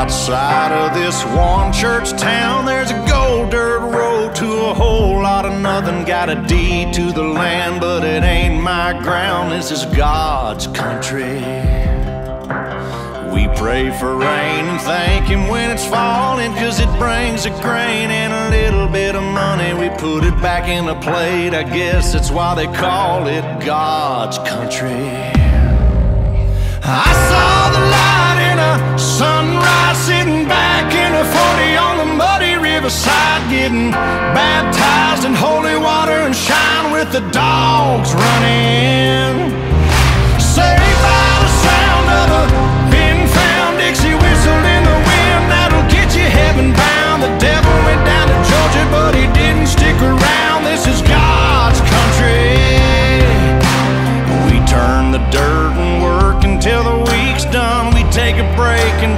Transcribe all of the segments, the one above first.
outside of this one church town there's a gold dirt road to a whole lot of nothing. Got a deed to the land but it ain't my ground. This is god's country. We pray for rain and thank Him when it's falling, cause it brings a grain and a little bit of money. We put it back in a plate, I guess that's why they call it God's country. I saw the light in a sunrise sitting back in a 40 on the muddy riverside, getting baptized in holy water and shine with the dogs running.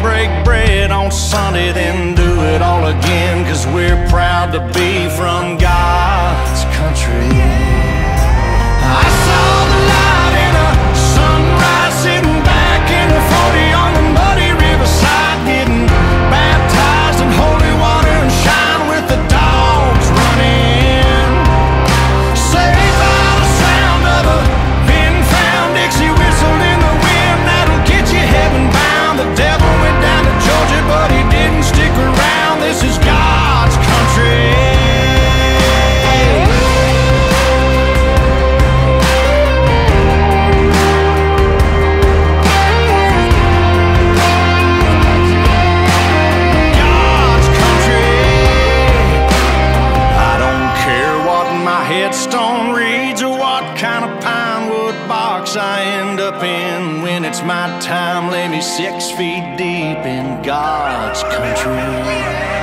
Break bread on Sunday, then do it all again. Cause we're proud to be from God's headstone reads or what kind of pine wood box I end up in. When it's my time, lay me six feet deep in God's country.